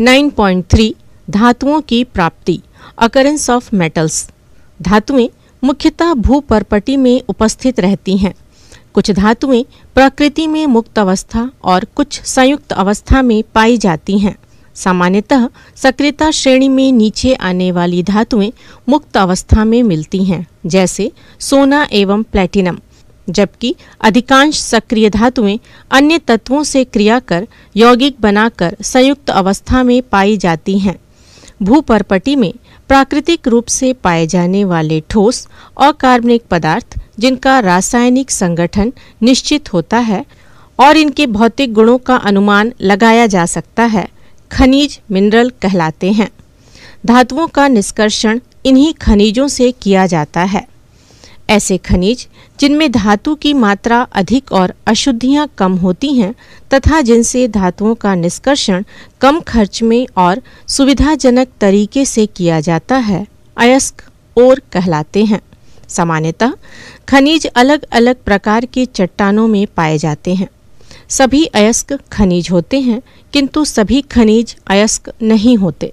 9.3 धातुओं की प्राप्ति अकरेंस ऑफ़ मेटल्स धातुएँ मुख्यतः भूपरपटी में उपस्थित रहती हैं। कुछ धातुएँ प्रकृति में मुक्त अवस्था और कुछ संयुक्त अवस्था में पाई जाती हैं। सामान्यतः सक्रियता श्रेणी में नीचे आने वाली धातुएँ मुक्त अवस्था में मिलती हैं, जैसे सोना एवं प्लेटिनम जबकि अधिकांश सक्रिय धातुएँ अन्य तत्वों से क्रिया कर यौगिक बनाकर संयुक्त अवस्था में पाई जाती हैं। भूपरपटी में प्राकृतिक रूप से पाए जाने वाले ठोस और कार्बनिक पदार्थ, जिनका रासायनिक संगठन निश्चित होता है और इनके भौतिक गुणों का अनुमान लगाया जा सकता है, खनिज मिनरल कहलाते हैं। धातुओं का निष्कर्षण इन्हीं खनिजों से किया जाता है। ऐसे खनिज, जिनमें धातु की मात्रा अधिक और अशुद्धियाँ कम होती हैं, तथा जिनसे धातुओं का निष्कर्षण कम खर्च में और सुविधाजनक तरीके से किया जाता है, अयस्क और कहलाते हैं। सामान्यतः, खनिज अलग अलग प्रकार के चट्टानों में पाए जाते हैं। सभी अयस्क खनिज होते हैं, किंतु सभी खनिज अयस्क नहीं होते।